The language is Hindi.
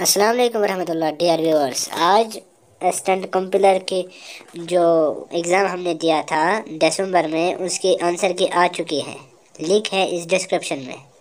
अस्सलाम वालेकुम रहमतुल्लाह डियर व्यूअर्स आज स्टंट कंपिलर के जो एग्ज़ाम हमने दिया था दिसंबर में, उसके आंसर की आ चुकी है। लिंक है इस डिस्क्रिप्शन में।